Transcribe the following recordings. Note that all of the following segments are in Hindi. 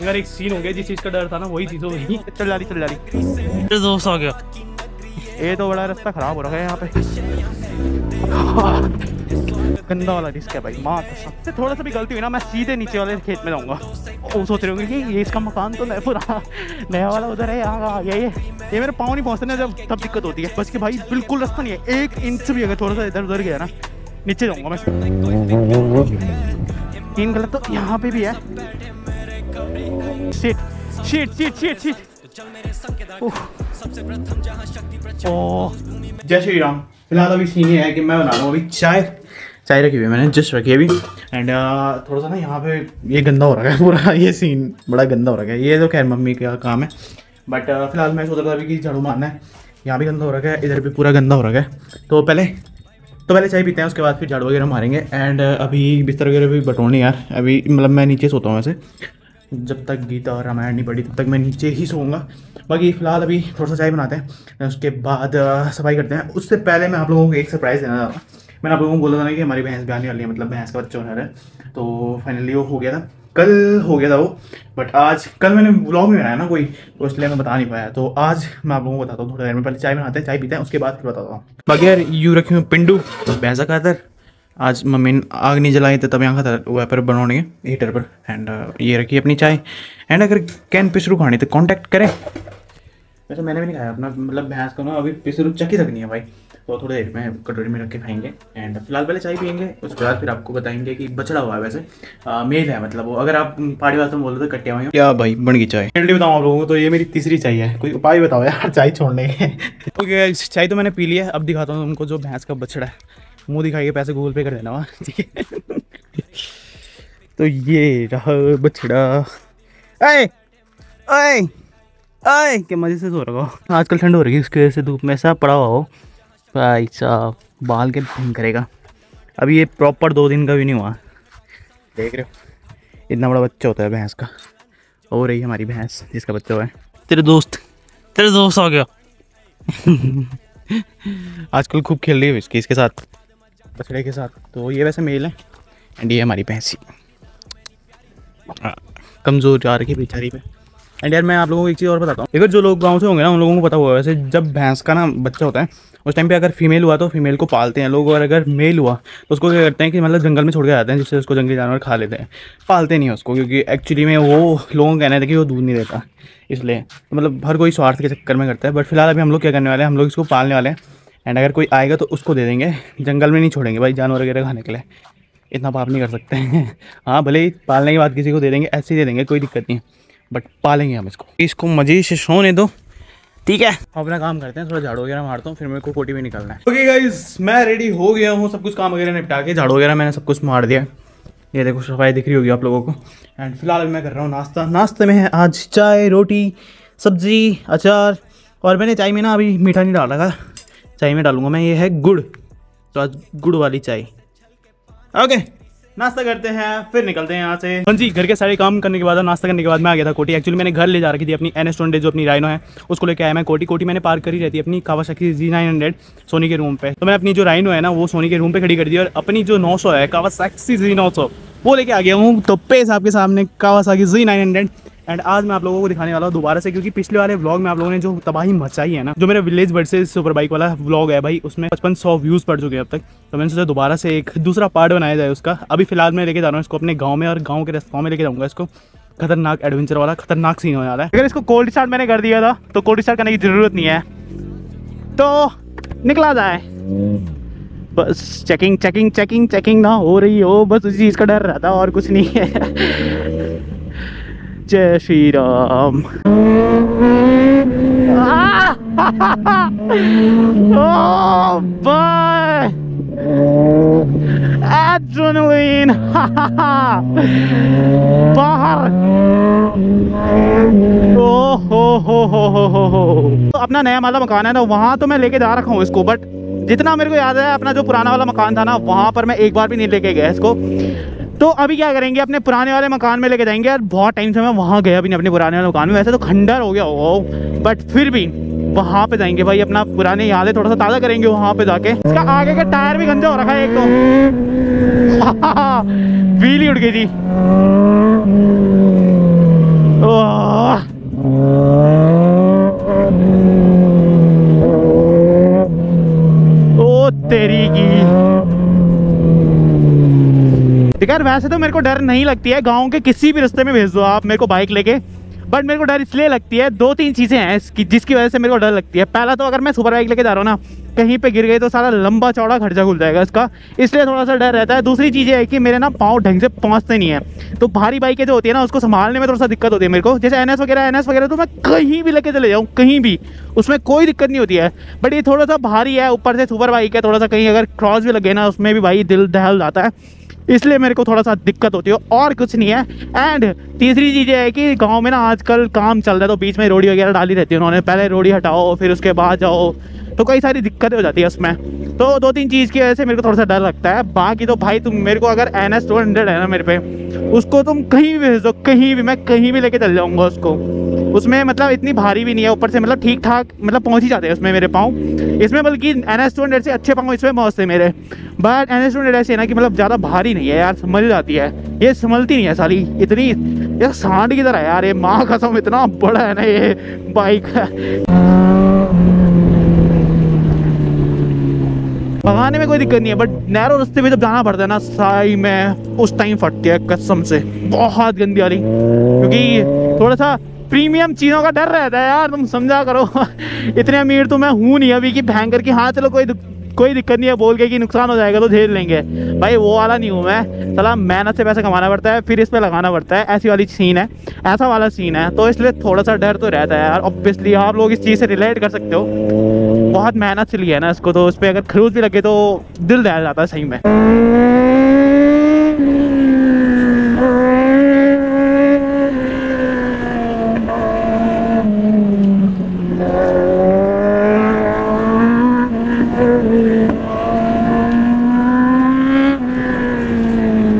अगर एक सीन हो गया जिस चीज़ का डर था ना वही चीज़ हो गई। चल जा रही चल जा रही। दोस्त आ गया। ये तो बड़ा रास्ता खराब हो रखा है यहाँ पे। गंदा वाला रिस्क है भाई माँ कसम थोड़ा सा भी गलती हुई ना मैं सीधे नीचे वाले खेत में जाऊँगा। वो सोच रहे होंगे कि ये इसका मकान तो नया पूरा नया वाला उधर है यहाँ ये ये। ये मेरे पाँव नहीं पहुँचते ना जब तब दिक्कत होती है। बस कि भाई बिल्कुल रास्ता नहीं है। एक इंच भी अगर थोड़ा सा इधर उधर गया ना नीचे जाऊँगा मैं। तीन गलत तो यहाँ पे भी है। Shit shit shit shit shit जय श्री राम। फ़िलहाल अभी सीन ये है कि मैं बना रहा हूँ अभी चाय। चाय रखी हुई मैंने जस्ट रखी अभी। एंड थोड़ा सा ना यहाँ पे ये गंदा हो रहा है पूरा, ये सीन बड़ा गंदा हो रहा है। ये तो खैर मम्मी का काम है। बट फ़िलहाल मैं सोच रहा था अभी कि झाड़ू मारना है। यहाँ भी गंदा हो रखा है, इधर भी पूरा गंदा हो रखा है। तो पहले तो पहले चाय पीते हैं, उसके बाद फिर झाड़ू वगैरह मारेंगे। एंड अभी बिस्तर वगैरह भी बटोरनी यार। अभी मतलब मैं नीचे सोता हूँ वैसे। जब तक गीता और रामायण नहीं पढ़ी, तब तक मैं नीचे ही सोऊँगा। बाकी फ़िलहाल अभी थोड़ा सा चाय बनाते हैं, उसके बाद सफ़ाई करते हैं। उससे पहले मैं आप लोगों को एक सरप्राइज़ देना चाहता हूँ। मैंने आप लोगों को बोला था ना कि हमारी भैंस भी वाली है मतलब भैंस का बच्चा होने वाला है। तो फाइनली वो हो गया था। कल हो गया था वो बट आज, कल मैंने ब्लॉग में बनाया ना कोई तो इसलिए मैं बता नहीं पाया। तो आज मैं आप लोगों को बताता हूँ, थोड़ा देर में पहले चाय बनाते हैं, चाय पीते हैं, उसके बाद फिर बताता हूँ। बाकी यार, यू रखी हुई पिंडू भैंसा का इधर आज मम्मी ने आग नहीं जलाई तो तब यहाँ खाता वह पर बनाने हीटर पर। एंड ये रखी अपनी चाय। एंड अगर कैन पिसरू खानी तो कांटेक्ट करें। वैसे मैंने भी नहीं खाया अपना मतलब भैंस को ना अभी पिसरू चक्की तक नहीं है भाई। तो थोड़ी देर में कटोरी में रख के खाएँगे। एंड फ़िलहाल पहले चाय पियेंगे उसके बाद फिर आपको बताएँगे कि बछड़ा हुआ है वैसे। मेल है मतलब वो। अगर आप पहाड़ी भाषा में बोल रहे तो कट्टे हुए क्या भाई बन गई चाय। जल्दी बताऊँ आप लोगों को तो ये मेरी तीसरी चाय है। कोई उपाय बताओ यार चाय छोड़ने के। ओके चाय तो मैंने पी लिया है। अब दिखाता हूँ तुमको जो भैंस का बछड़ा है। मुँह दिखाई के पैसे गूगल पे कर देना वहाँ ठीक है। तो ये रहा बछड़ा। अय अय अय के मज़े से सो रहा हो। आजकल ठंड हो रही है उसकी वजह से धूप में ऐसा पड़ा हुआ हो। भाई साहब, बाल के भंग करेगा। अभी ये प्रॉपर दो दिन का भी नहीं हुआ। देख रहे हो, इतना बड़ा बच्चा होता है भैंस का। हो रही हमारी भैंस, जिसका बच्चा हुआ है। तेरे दोस्त तेरे दोस्त आ गया। आजकल खूब खेल रही है इसकी, इसके साथ। बछड़े के साथ। तो ये वैसे मेल है एंड ये हमारी भैंसी। हाँ, कमज़ोर जा रही है बेचारी पे एंड यार मैं आप लोगों को एक चीज़ और बताता हूँ। अगर जो लोग गाँव से होंगे ना उन लोगों को पता होगा। वैसे जब भैंस का ना बच्चा होता है उस टाइम पे अगर फीमेल हुआ तो फीमेल को पालते हैं। लोग और अगर मेल हुआ तो उसको क्या करते हैं कि मतलब जंगल में छोड़ के जाते हैं जिससे उसको जंगली जानवर खा लेते हैं। पालते नहीं उसको क्योंकि एक्चुअली में वो लोगों का कहना था कि वो दूध नहीं देता। इसलिए मतलब हर कोई स्वार्थ के चक्कर में करता है। बट फ़िलहाल अभी हम लोग क्या करने वाले हैं हम लोग इसको पालने वाले हैं। एंड अगर कोई आएगा तो उसको दे देंगे। जंगल में नहीं छोड़ेंगे भाई, जानवर वगैरह खाने के लिए। इतना पाप नहीं कर सकते। हैं हाँ भले ही पालने के बाद किसी को दे देंगे, ऐसे ही दे देंगे, कोई दिक्कत नहीं। बट पालेंगे हम इसको। इसको मज़े से सोने दो। ठीक है? हम अपना काम करते हैं, थोड़ा झाड़ू वगैरह मारता हूँ, फिर मेरे को कोटी में निकलना है। ओके गाइज़ मैं रेडी हो गया हूँ, सब कुछ काम वगैरह निपटा के, झाड़ू वगैरह मैंने सब कुछ मार दिया। ये देखो, सफ़ाई दिख रही होगी आप लोगों को। एंड फ़िलहाल मैं कर रहा हूँ नाश्ता। नाश्ते में है आज चाय, रोटी, सब्ज़ी, अचार। और मैंने चाय में ना अभी मीठा नहीं डाला था चाय में डालूँगा मैं, ये है गुड़। तो आज गुड़ वाली चाय। ओके, नाश्ता करते हैं, फिर निकलते हैं यहाँ से। हाँ जी, घर के सारे काम करने के बाद, नाश्ता करने के बाद मैं आ गया था कोटी। एक्चुअली मैंने घर ले जा रखी थी अपनी एन एस जो अपनी राइनो है, उसको लेके आया मैं कोटी। कोटी मैंने पार्क करी रहती अपनी Kawasaki Z nine hundred Soni के रूम पे। तो मैं अपनी जो राइनो है ना, वो सोनी के रूम पे खड़ी कर दी और अपनी जो नौ सौ है कावासाकी जी नौ सौ वो लेके आ गया हूँ। तो पेस आपके सामने Kawasaki Z nine hundred and आज मैं आप लोगों को दिखाने वाला हूँ दोबारा से, क्योंकि पिछले वाले व्लॉग में आप लोगों ने जो तबाही मचाई है ना, जो मेरा विलेज वर्सेस सुपर बाइक वाला व्लॉग है भाई, उसमें पचपन सौ व्यूज़ पड़ चुके हैं अब तक। तो मैंने सोचा दोबारा से एक दूसरा पार्ट बनाया जाए उसका। अभी फ़िलहाल मैं लेके जा रहा हूँ इसको अपने गाँव में, और गाँव के रास्ताओं में लेके जाऊँगा इसको। खतरनाक एडवेंचर वाला, खतरनाक सीन हो रहा है। अगर इसको कोल्ड स्टार्ट मैंने कर दिया था तो कोल्ड स्टार्ट करने की ज़रूरत नहीं है। तो निकला जाए। बस चेकिंग चेकिंग चेकिंग चेकिंग ना हो रही हो, बस उसी चीज़ का डर रहता और कुछ नहीं है जय श्री राम! Adrenaline! बाहर ओ हो हो हो हो हो अपना नया वाला मकान है ना, वहाँ तो मैं लेके जा रखा हूँ इसको बट जितना मेरे को याद है, अपना जो पुराना वाला मकान था ना, वहाँ पर मैं एक बार भी नहीं लेके गया इसको। तो अभी क्या करेंगे, अपने पुराने वाले मकान में लेके जाएँगे यार बहुत टाइम से मैं वहाँ गया भी नहीं अपने पुराने वाले मकान में। वैसे तो खंडर हो गया होगा बट फिर भी वहाँ पे जाएँगे भाई, अपना पुराने यादें थोड़ा सा ताज़ा करेंगे वहाँ पे जाके। इसका आगे का टायर भी गंजा हो रखा है एक तो। व्हील ही उड़ गई थी। तेरी की। यार, वैसे तो मेरे को डर नहीं लगती है। गाँव के किसी भी रास्ते में भेज दो आप, मेरे को बाइक लेके। बट मेरे को डर इसलिए लगती है, दो तीन चीज़ें हैं जिसकी वजह से मेरे को डर लगती है। पहला तो अगर मैं सुपर बाइक लेके जा रहा हूँ ना कहीं पे गिर गई तो सारा लंबा चौड़ा खर्चा खुल जाएगा इसका। इसलिए थोड़ा सा डर रहता है। दूसरी चीज़ ये है कि मेरे ना पाँव ढंग से पहुँचते नहीं है। तो भारी बाइकें जो होती है ना, उसको संभालने में थोड़ा सा दिक्कत होती है मेरे को। जैसे एनएस वगैरह एनएस वगैरह तो मैं कहीं भी लेके चले जाऊँ, कहीं भी, उसमें कोई दिक्कत नहीं होती है। बट ये थोड़ा सा भारी है, ऊपर से सुपर बाइक है थोड़ा सा कहीं अगर क्रॉस भी लगे ना, उसमें भी भाई दिल दहल जाता है। इसलिए मेरे को थोड़ा सा दिक्कत होती है और कुछ नहीं है। एंड तीसरी चीज़ है कि गाँव में ना आजकल काम चल रहा है तो बीच में रोडी वगैरह डाली रहती है उन्होंने। पहले रोडी हटाओ, फिर उसके बाद जाओ। तो कई सारी दिक्कतें हो जाती है उसमें। तो दो तीन चीज़ की वजह से मेरे को थोड़ा सा डर लगता है। बाकी तो भाई तुम मेरे को अगर एन एस टू हंड्रेड है ना मेरे पे, उसको तुम कहीं भी भेज दो, कहीं भी, मैं कहीं भी लेके चल जाऊँगा उसको। उसमें मतलब इतनी भारी भी नहीं है, ऊपर से मतलब ठीक ठाक मतलब पहुँच ही जाते हैं उसमें मेरे पाँव। इसमें बल्कि एन एस टू हंड्रेड से अच्छे पाँव इसमें पहुँचते मेरे। But N S two hundred ऐसे ना कि मतलब ज़्यादा भारी नहीं है यार, संभल जाती है। ये संभलती नहीं है साली, इतनी, ये सांड की तरह है यार, ये माँ कसम इतना बड़ा है ना ये बाइक भगाने में कोई दिक्कत नहीं है बट नैरो रस्ते पे जब जाना पड़ता है ना, साई में उस टाइम फटती है कसम से। बहुत गंदी वाली। क्योंकि थोड़ा सा प्रीमियम चीज़ों का डर रहता है यार, तुम समझा करो। इतने अमीर तो मैं हूँ नहीं अभी कि भयंकर की हाँ चलो कोई कोई दिक्कत नहीं है, बोल के कि नुकसान हो जाएगा तो झेल लेंगे। भाई, वो वाला नहीं हूँ मैं। चला मेहनत से पैसा कमाना पड़ता है, फिर इस पर लगाना पड़ता है। ऐसी वाली सीन है, ऐसा वाला सीन है। तो इसलिए थोड़ा सा डर तो रहता है यार। ऑब्वियसली आप लोग इस चीज़ से रिलेट कर सकते हो। बहुत मेहनत से लिया है ना इसको तो उस पर अगर खरूद भी लगे तो दिल दहल जाता है सही में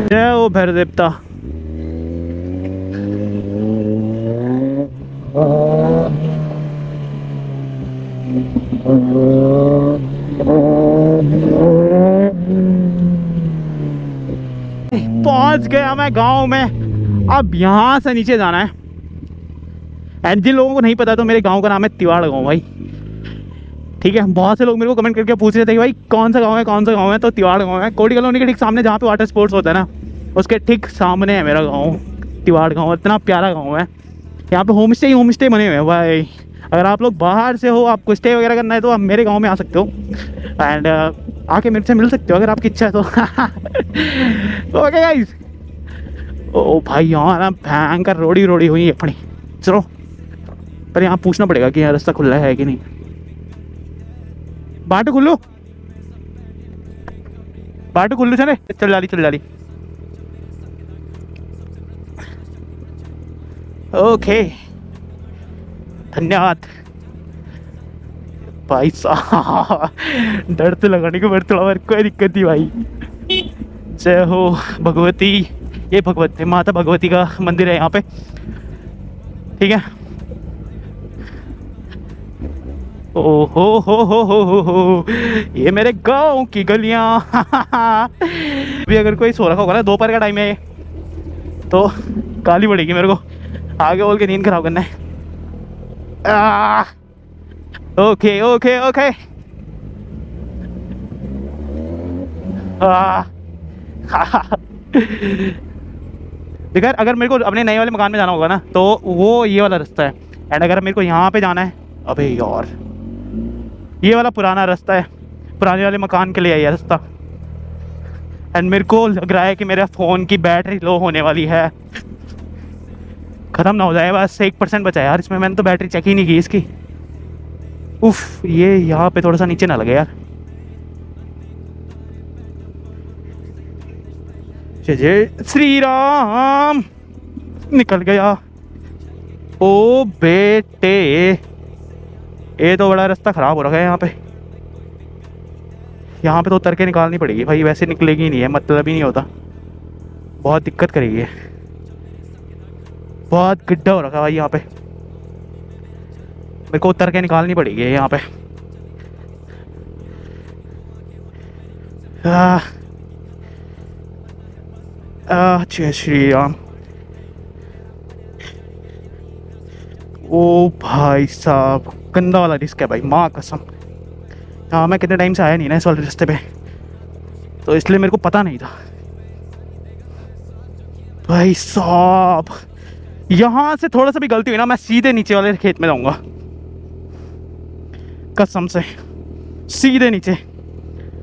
जय हो भैरव देवता पहुँच गया मैं गाँव में। अब यहाँ से नीचे जाना है। एंड जिन लोगों को नहीं पता तो मेरे गाँव का नाम है तिवाड़ गाँव भाई। ठीक है, बहुत से लोग मेरे को कमेंट करके पूछ रहे थे कि भाई कौन सा गाँव है, कौन सा गाँव है? तो तिवाड़ गाँव है। कोटी कॉलोनी के ठीक सामने जहाँ पे वाटर स्पोर्ट्स होता है ना। उसके ठीक सामने है मेरा गाँव, तिवाड़ गाँव, इतना प्यारा गाँव है। यहाँ पे होम स्टे ही होम स्टे बने हुए हैं, भाई। अगर आप लोग बाहर से हो, आपको स्टे वगैरह करना है तो आप मेरे गाँव में आ सकते हो। एंड आके मेरे से मिल सकते हो अगर आपकी इच्छा है तो। ओके गाइस ओ, भाई, यहाँ ना भयंकर रोड़ी रोड़ी हुई है अपनी। चलो। पर यहाँ पूछना पड़ेगा कि यहाँ रास्ता खुला है कि नहीं। बाट खुल्लो। बाट खुल्लू चले चल डाली चल डाली। ओके धन्यवाद। भाई साहब डर तो लगाने के पर थोड़ा कोई दिक्कत नहीं भाई। जय हो भगवती। ये भगवती माता भगवती का मंदिर है यहाँ पे। ठीक है? ओ हो हो हो हो हो। हो ये मेरे गाँव की गलियाँ। अभी अगर कोई सो रखा होगा ना, दोपहर का टाइम है तो गाली पड़ेगी मेरे को। आगे बोल के नींद खराब करना है। ओके ओके ओके देखा अगर मेरे को अपने नए वाले मकान में जाना होगा ना तो वो ये वाला रास्ता है। एंड अगर मेरे को यहाँ पे जाना है, अबे यार। ये वाला पुराना रास्ता है। पुराने वाले मकान के लिए है रास्ता। एंड मेरे को लग रहा है कि मेरे फ़ोन की बैटरी लो होने वाली है। ख़त्म ना हो जाए, बस एक परसेंट बचा यार इसमें। मैंने तो बैटरी चेक ही नहीं की इसकी। उफ, ये यहाँ पे थोड़ा सा नीचे ना लगे यार। जय श्री राम निकल गया। ओ बेटे। ये तो बड़ा रास्ता ख़राब हो रखा है यहाँ पे। यहाँ पे तो उतर के निकालनी पड़ेगी भाई, वैसे निकलेगी नहीं है मतलब ही नहीं होता। बहुत दिक्कत करेगी ये। बहुत गड्ढा हो रखा है भाई यहाँ पे। मेरे को उतर के निकालनी पड़ेगी यहाँ पे। जय श्री राम। ओ भाई साहब, गंदा वाला रिस्क है भाई, माँ कसम। हाँ मैं कितने टाइम से आया नहीं ना इस वाले रास्ते पे। तो इसलिए मेरे को पता नहीं था। भाई साहब यहाँ से थोड़ा सा भी गलती हुई ना मैं सीधे नीचे वाले खेत में जाऊँगा। कसम से। सीधे नीचे।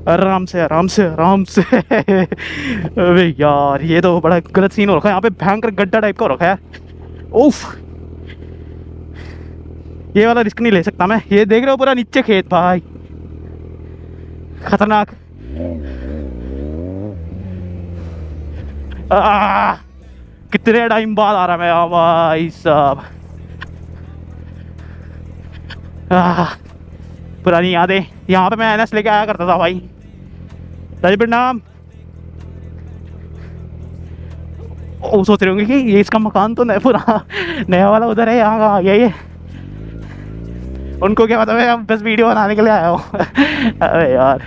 आराम से आराम से आराम से। अबे यार ये तो बड़ा गलत सीन हो रखा है। यहाँ पे भयंकर गड्ढा टाइप का हो रखा है। उफ। ये वाला रिस्क नहीं ले सकता मैं। ये देख रहे हो पूरा नीचे खेत भाई। खतरनाक। आ, कितने टाइम बाद आ रहा मैं भाई साहब? पुरानी यादें। यहाँ पे मैं एनएस लेके आया करता था भाई। दादी प्रणाम वो सोच रहे होंगे कि ये इसका मकान तो नया पूरा नया वाला उधर है, यहाँ का आ गया ये? उनको क्या पता, मैं बस वीडियो बनाने के लिए आया हूँ। अरे यार।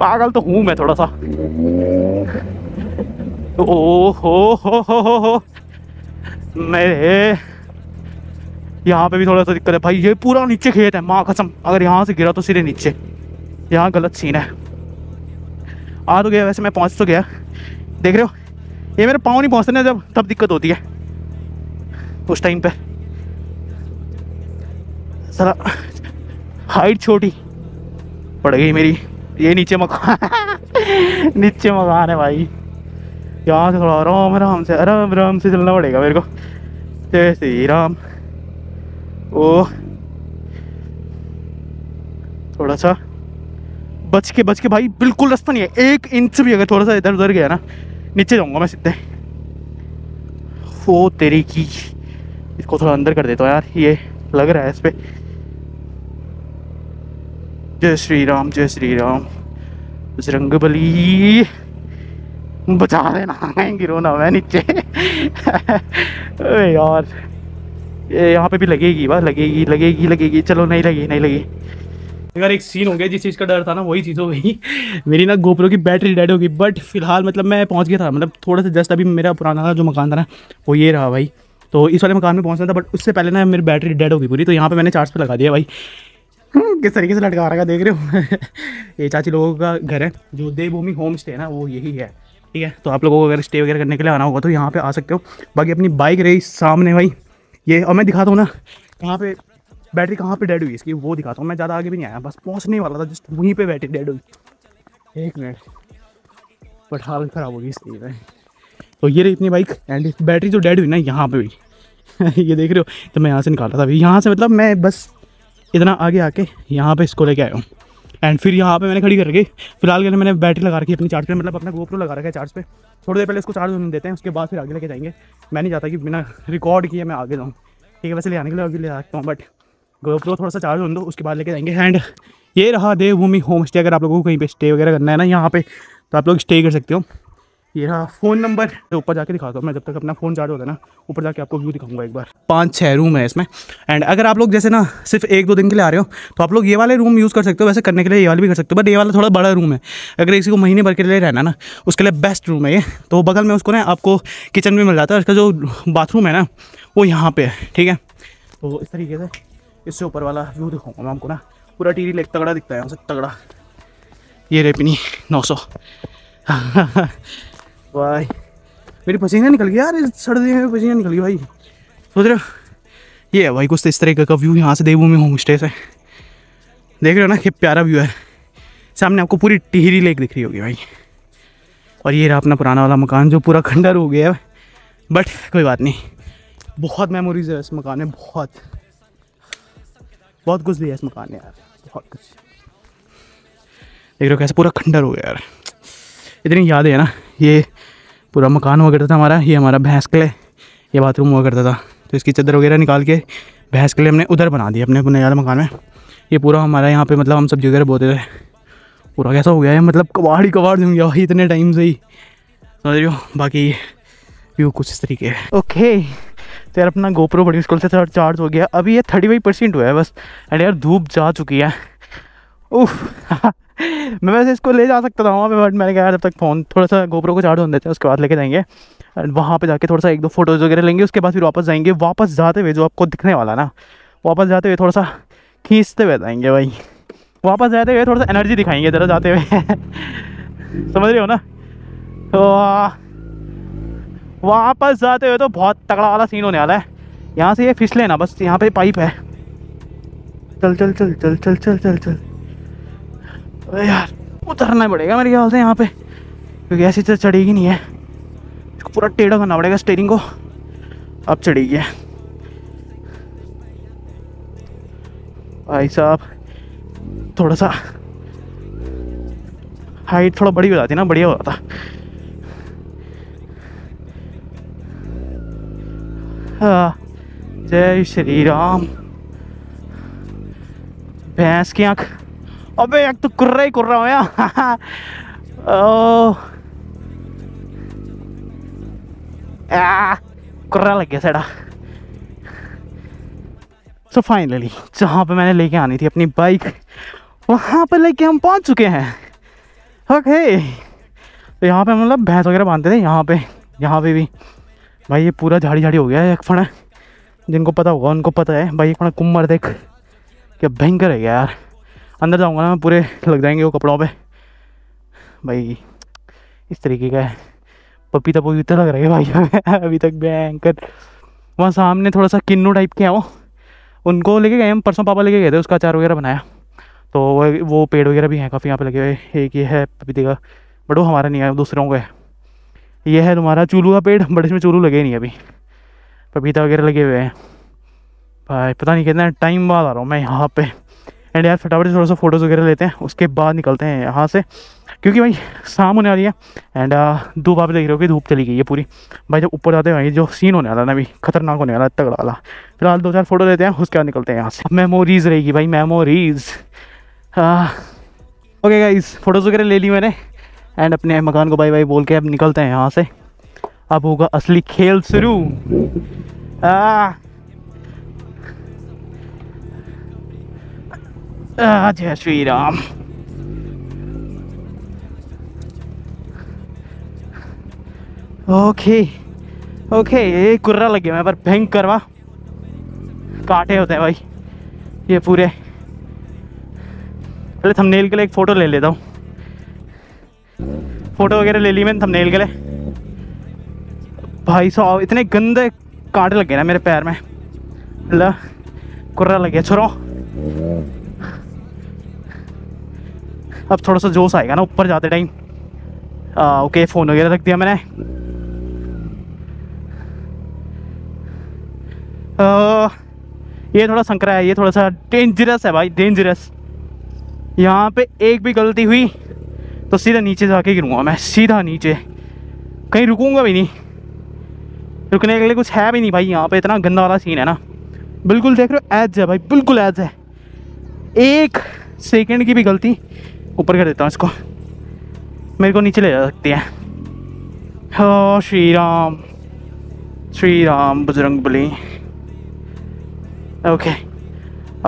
पागल तो हूँ मैं थोड़ा सा। ओ हो हो हो हो मेरे, यहाँ पे भी थोड़ा सा दिक्कत है। भाई, ये पूरा नीचे खेत है। माँ कसम, अगर यहाँ से गिरा तो सीधे नीचे। यहाँ गलत सीन है। आ तो गया, वैसे मैं पहुँच तो गया। देख रहे हो? ये मेरे पाँव नहीं पहुँचते ना जब, तब दिक्कत होती है। उस टाइम पे। साला हाइट छोटी। पड़ गई मेरी। ये नीचे मकान नीचे मकान है भाई। यहाँ से थोड़ा आराम आराम से आराम आराम से चलना पड़ेगा मेरे को जय श्री राम ओ थोड़ा सा बच के बच के भाई बिल्कुल रास्ता नहीं है एक इंच भी अगर थोड़ा सा इधर उधर गया ना नीचे जाऊँगा मैं सीधे ओ तेरी की इसको थोड़ा अंदर कर देता हूँ यार ये लग रहा है इस पे जय श्री राम जय श्री राम बजरंग बली बचा लेना गिरो ना मैं नीचे। यार ये यहाँ पे भी लगेगी बस लगेगी लगेगी लगेगी। चलो नहीं लगी नहीं लगी। अगर एक सीन हो गया जिस चीज़ का डर था ना वही चीज़ हो गई। मेरी ना गोप्रो की बैटरी डेड हो गई बट फ़िलहाल मतलब मैं पहुँच गया था। मतलब थोड़ा सा जस्ट अभी मेरा पुराना था जो मकान था ना वो ये रहा भाई। तो इस वाले मकान में पहुँचना था बट उससे पहले ना मेरी बैटरी डेड हो गई पूरी। तो यहाँ पर मैंने चार्ज पर लगा दिया भाई। हम्म, किस तरीके से लटका रखा देख रहे हो? ये चाची लोगों का घर है जो देवभूमि होम स्टे है ना वो यही है। ठीक है? तो आप लोगों को अगर स्टे वगैरह करने के लिए आना होगा तो यहाँ पे आ सकते हो। बाकी अपनी बाइक रही सामने भाई। ये, और मैं दिखाता हूँ ना, कहाँ पे बैटरी कहाँ पे डेड हुई इसकी वो दिखाता हूँ। मैं ज़्यादा आगे भी नहीं आया, बस पहुँचने वाला था जस्ट वहीं पे बैटरी डेड हुई। एक मिनट बट हालत ख़राब हो गई इसकी में तो ये रही इतनी बाइक एंड बैटरी जो डेड हुई ना, यहाँ पे हुई। ये देख रहे हो? तो मैं यहाँ से निकाल रहा था अभी यहाँ से मतलब मैं बस इतना आगे आके यहाँ पे इसको लेके आया हूँ। एंड फिर यहाँ पे मैंने खड़ी करके फ़िलहाल के लिए मैंने बैटरी लगा रखी, अपनी चार्ज पे मतलब अपना गोप्रो लगा रखा है चार्ज पे। थोड़ी देर पहले इसको चार्ज होने देते हैं, उसके बाद फिर आगे लेके जाएँगे। मैं नहीं चाहता कि बिना रिकॉर्ड किए मैं आगे जाऊँ। ठीक है, वैसे ले आने के लिए आगे ले सकता हूँ बट गोप्रो थोड़ा सा चार्ज होने दो, उसके बाद लेके जाएँगे। एंड ये रहा देवभूमि होम स्टे अगर आप लोगों को कहीं पर स्टे वगैरह करना है ना यहाँ पर तो आप लोग स्टे कर सकते हो। ये रहा फ़ोन नंबर ऊपर जाके दिखाता हूँ। मैं जब तक अपना फ़ोन चार्ज होता है ना, ऊपर जाके आपको व्यू दिखाऊँगा एक बार। पाँच छः रूम है इसमें। एंड अगर आप लोग जैसे ना, सिर्फ़ एक, दो दिन के लिए आ रहे हो तो आप लोग ये वाले रूम यूज़ कर सकते हो। वैसे करने के लिए ये वाले भी कर सकते हो। बट ये वाला थोड़ा बड़ा रूम है। अगर किसी को महीने भर के लिए रहना ना, उसके लिए बेस्ट रूम है ये। तो बगल में उसको ना आपको किचन भी मिल जाता है। उसका जो बाथरूम है ना, वो यहाँ पे है। ठीक है? तो इस तरीके से इससे ऊपर वाला व्यू दिखाऊँगा मैं आपको ना। पूरा टीरी लेक तगड़ा दिखता है। तगड़ा। ये रेपिनी नौ सौ। भाई। मेरी पसीना निकल गया यार सर्दी में पसीना निकल गई भाई। सोच रहे हो, ये है भाई, कुछ तो इस तरह का व्यू यहाँ से देवभूमि होम स्टे से। देख रहे हो ना कि प्यारा व्यू है। सामने आपको पूरी टिहरी लेक दिख रही होगी भाई। और ये रहा अपना पुराना वाला मकान, जो पूरा खंडर हो गया है। बट कोई बात नहीं। बहुत मेमोरीज है इस मकान में, बहुत। बहुत कुछ दिया इस मकान ने यार, बहुत कुछ। देख रहे हो कैसे पूरा खंडर हो गया यार। इतनी याद है ना, ये पूरा मकान हुआ करता था हमारा, ये हमारा भैंस के लिए ये बाथरूम हुआ करता था। तो इसकी चादर वगैरह निकाल के भैंस के लिए हमने उधर बना दिया अपने याद मकान में। ये पूरा हमारा यहाँ पे मतलब हम सब्ज़ी वगैरह बोते थे। पूरा कैसा हो गया है मतलब कबाड़ ही कबाड़ दूँ गया भाई, इतने टाइम से ही। समझ रही हो? बाकी व्यू कुछ इस तरीके है। ओके तो यार अपना गोप्रो बड़ी मुश्किल से थोड़ा चार्ज हो गया। अभी ये थर्टी फाइव परसेंट हुआ है बस। एंड यार, धूप जा चुकी है। उफ मैं वैसे इसको ले जा सकता था वहाँ पे बट मैंने कहा जब तक फ़ोन थोड़ा सा गोप्रो को चार्ज होने देते हैं, उसके बाद लेके जाएँगे। एंड वहाँ पे जाके थोड़ा सा एक दो फ़ोटोज़ वगैरह लेंगे, उसके बाद फिर वापस जाएँगे। वापस जाते हुए जो आपको दिखने वाला ना, वापस जाते हुए थोड़ा सा खींचते हुए जाएँगे भाई। वापस जाते हुए थोड़ा सा एनर्जी दिखाएँगे ज़रा जाते हुए। समझ रहे हो ना? तो वापस जाते हुए तो बहुत तगड़ा वाला सीन होने वाला है। यहाँ से ये फिसले ना, बस यहाँ पे पाइप है। चल चल चल चल चल चल चल चल। अरे यार उतरना पड़ेगा मेरे ख्याल से यहाँ पे। क्योंकि ऐसी तो चढ़ेगी नहीं है। इसको पूरा टेढ़ा करना पड़ेगा स्टेयरिंग को। अब चढ़ेगी है। भाई साहब थोड़ा सा हाइट थोड़ा बड़ी हो जाती ना बढ़िया हो जाता। हाँ, जय श्री राम। भैंस की आँख। अबे एक तो कुर्रा ही कुर्रा होया ओ। कुर्रा लग गया साड़ा। सो फाइनली जहाँ पे मैंने लेके आनी थी अपनी बाइक वहाँ पे लेके हम पहुँच चुके हैं। ओके तो यहाँ पे मतलब भैंस वगैरह बांधते थे, यहाँ पे यहाँ पे भी। भाई ये पूरा झाड़ी झाड़ी हो गया है, एक फण। जिनको पता होगा, उनको पता है। भाई एक फण कुम्मर देख, क्या भयंकर है यार। अंदर जाऊँगा ना, पूरे लग जाएँगे वो कपड़ों पे। भाई, इस तरीके का है। पपीता पपीता लग रहा है भाई अभी तक भयंकर। वहाँ सामने थोड़ा सा किन्नू टाइप के हैं वो। उनको लेके गए हम, परसों पापा लेके गए थे, उसका अचार वगैरह बनाया। तो वो वो पेड़ वगैरह भी हैं काफ़ी यहाँ पे लगे हुए। एक ये है पपीते का बट वो हमारा नहीं है, दूसरों का है। ये है तुम्हारा चूलू का पेड़। बट इसमें चूलू लगे नहीं अभी। पपीता वगैरह लगे हुए हैं। भाई, पता नहीं कितना टाइम बाद आ रहा हूँ मैं यहाँ पे। एंड यार फटाफट थोड़ा सा फ़ोटोज़ वगैरह लेते हैं, उसके बाद निकलते हैं यहाँ से। क्योंकि भाई, शाम होने वाली है एंड धूप आप देख रहे हो कि धूप चली गई है पूरी। भाई जब ऊपर जाते हैं, भाई, जो सीन होने वाला ना अभी, खतरनाक होने वाला है, तगड़ा वाला। फ़िलहाल दो चार फ़ोटो लेते हैं, उसके बाद निकलते हैं यहाँ से। मेमोरीज रहेगी भाई मेमोरीज ओके गाइस फ़ोटोज़ वगैरह ले ली मैंने एंड अपने मकान को बाय बाय बोल के अब निकलते हैं यहाँ से। अब होगा असली खेल शुरू। जय श्री राम ओके ओके ये कुर्रा लग गया मैं पर भयंकर करवा कांटे होते हैं भाई। ये पूरे। पहले थंबनेल के लिए एक फ़ोटो ले लेता हूँ। फ़ोटो वगैरह ले ली मैंने थंबनेल के लिए। भाई साहब, इतने गंदे कांटे लग गए ना मेरे पैर में। ल कुर्रा लग गया छोरो अब थोड़ा सा जोश आएगा ना ऊपर जाते टाइम। ओके फ़ोन वगैरह रख दिया मैंने। आ, ये थोड़ा संकरा है ये थोड़ा सा डेंजरस है भाई डेंजरस यहाँ पे एक भी गलती हुई तो सीधा नीचे जाके गिरूँगा मैं सीधा नीचे। कहीं रुकूँगा भी नहीं। रुकने के लिए कुछ है भी नहीं भाई यहाँ पे इतना गंदा वाला सीन है ना। बिल्कुल देख रहे हो एज है भाई बिल्कुल एज है। एक सेकंड की भी गलती ऊपर कर देता हूँ इसको। मेरे को नीचे ले जा सकती है। हो Shri Ram Shri Ram Bajrang Bali. Okay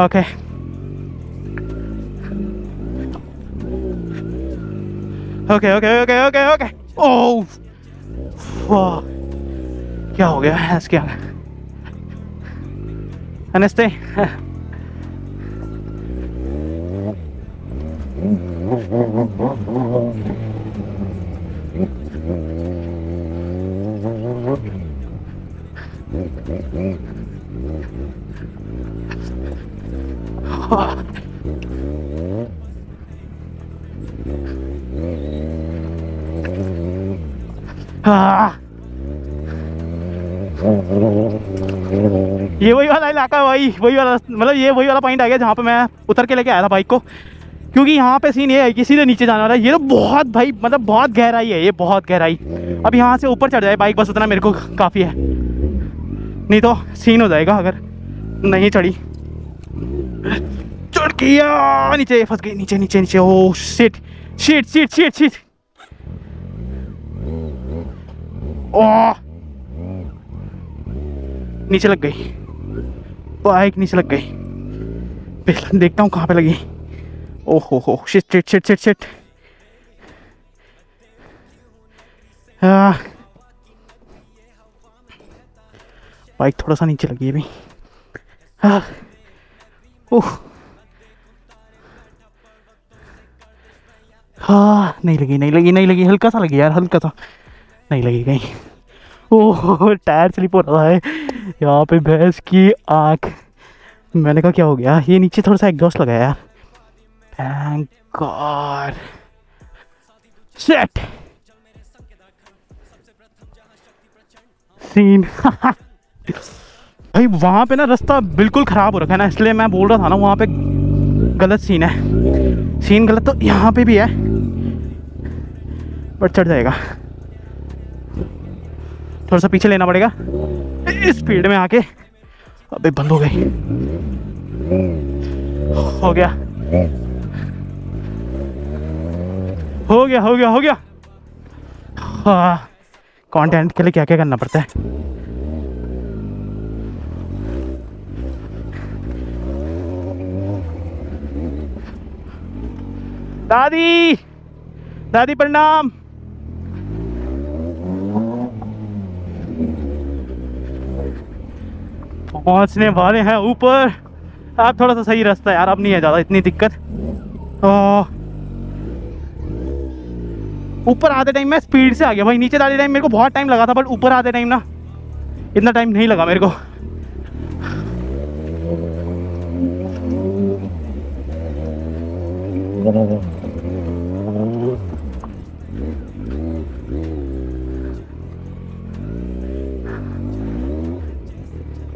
okay. Okay okay okay okay okay. Oh क्या हो गया? है इसके आगे। अनस्ते ये वही वाला इलाका है भाई, वही वाला मतलब ये वही वाला पॉइंट आ गया जहाँ पे मैं उतर के लेके आया था बाइक को। क्योंकि यहाँ पे सीन ये है कि सीधे नीचे जाने वाला है। ये तो बहुत भाई मतलब बहुत गहराई है, ये बहुत गहराई। अब यहाँ से ऊपर चढ़ जाए बाइक बस उतना मेरे को काफ़ी है। नहीं तो सीन हो जाएगा अगर नहीं चढ़ी। चढ़ गया नीचे, फंस गई, नीचे नीचे नीचे। ओ shit shit shit shit shit oh नीचे लग गई। बाइक नीचे लग गई। देखता हूँ कहाँ पे लगी। ओहो हो shit shit shit shit shit bike थोड़ा सा नीचे लगी है हाँ ओह हाँ नहीं लगी नहीं लगी नहीं लगी। हल्का सा लगी यार, हल्का सा। नहीं लगी कहीं। ओह टायर स्लिप हो रहा है। यहाँ पे भैंस की आँख। मैंने कहा, क्या हो गया? ये नीचे थोड़ा सा एग्जॉस्ट लगाया यार। थैंक गॉड सेट सीन भाई, वहाँ पे ना रास्ता बिल्कुल ख़राब हो रखा है ना, इसलिए मैं बोल रहा था ना, वहाँ पे गलत सीन है। सीन गलत तो यहाँ पे भी है। बट चढ़ जाएगा। थोड़ा सा पीछे लेना पड़ेगा। इस स्पीड में आके। अबे, बंद हो गई। हो गया। हो गया हो गया हो गया। हाँ कंटेंट के लिए क्या क्या करना पड़ता है? दादी दादी प्रणाम। पहुँचने वाले हैं ऊपर। आप थोड़ा सा सही रास्ता यार अब नहीं है ज़्यादा इतनी दिक्कत। आ, ऊपर आते टाइम मैं स्पीड से आ गया भाई, नीचे आते टाइम मेरे को बहुत टाइम लगा था बट ऊपर आते टाइम ना, इतना टाइम नहीं लगा मेरे को।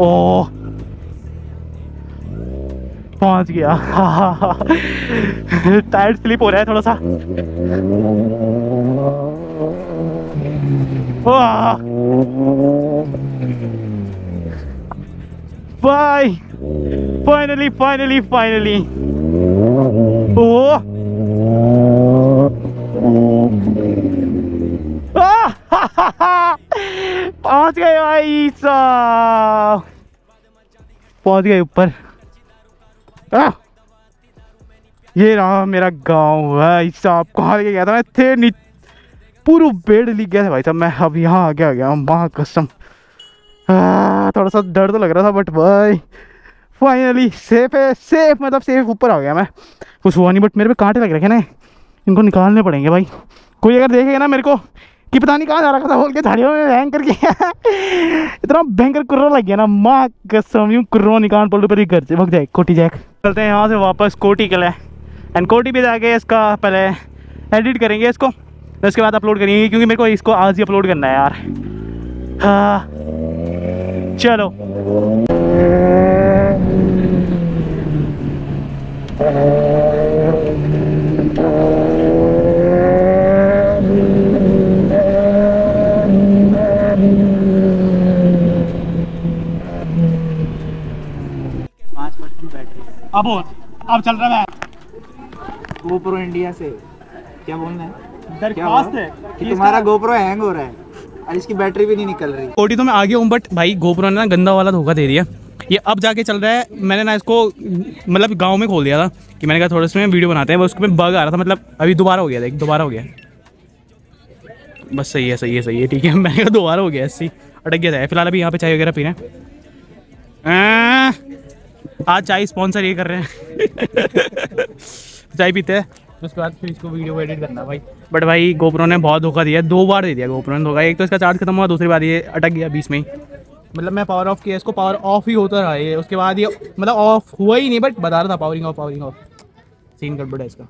ओ पहुँच गया। टायर स्लिप हो रहा है थोड़ा सा बाय फाइनली फाइनली फाइनली पहुँच गए भाई साहब। पहुँच गए ऊपर। आ! ये रहा मेरा गाँव भाई साहब, कहाँ लेके गया था? मैं थे नी पूरा बेड लिख गया था भाई साहब, मैं अब यहाँ आगे आ गया, माँ कसम। थोड़ा सा डर तो लग रहा था बट भाई फाइनली सेफ़ है सेफ़ मतलब सेफ़ ऊपर आ गया मैं। कुछ हुआ नहीं बट मेरे पे कांटे लग रखे ना, इनको निकालने पड़ेंगे भाई। कोई अगर देखेगा ना मेरे को कि पता नहीं कहाँ जा रखा था, बोल के झाड़ियों में हैंग करके। इतना भयंकर कुर्रा लग गया ना, माँ कसम, यूँ कुर्रो निकाल पड़ पर ही घर से। भग जाए कोटी जैक चलते हैं यहाँ से वापस कोटी के लिए। एंड कोटी पे जाके इसका पहले एडिट करेंगे इसको। उसके बाद अपलोड करेंगे, क्योंकि मेरे को इसको आज ही अपलोड करना है यार। हाँ। चलो। पाँच अब और अब चल रहा है गोप्रो इंडिया से। क्या बोलना है? दरखास्त है कि तुम्हारा गोप्रो हैंग हो रहा है और इसकी बैटरी भी नहीं निकल रही। कोटी तो मैं आगे हूँ बट भाई गोप्रो ने ना गंदा वाला धोखा दे दिया। ये अब जाके चल रहा है। मैंने ना इसको मतलब गाँव में खोल दिया था कि मैंने कहा थोड़ा सा वीडियो बनाते हैं। बस उसको में बग आ रहा था मतलब अभी दोबारा हो गया देख दोबारा हो गया। बस सही है सही है सही है ठीक है। मैंने कहा दोबारा हो गया ऐसी अटक गया था। फ़िलहाल अभी यहाँ पे चाय वगैरह पी रहे हैं। आ, आज चाय स्पॉन्सर ये कर रहे हैं। चाय पीते हैं। उसके बाद फिर इसको वीडियो एडिट करना भाई। बट भाई गोप्रो ने बहुत धोखा दिया दो बार दे दिया गोप्रो ने धोखा। एक तो इसका चार्ज खत्म हुआ दूसरी बार ये अटक गया बीच में ही। मतलब मैं पावर ऑफ़ किया इसको पावर ऑफ़ ही होता रहा ये। उसके बाद ये मतलब ऑफ़ हुआ ही नहीं बट बता रहा था powering off powering off scene गड़बड़ है इसका।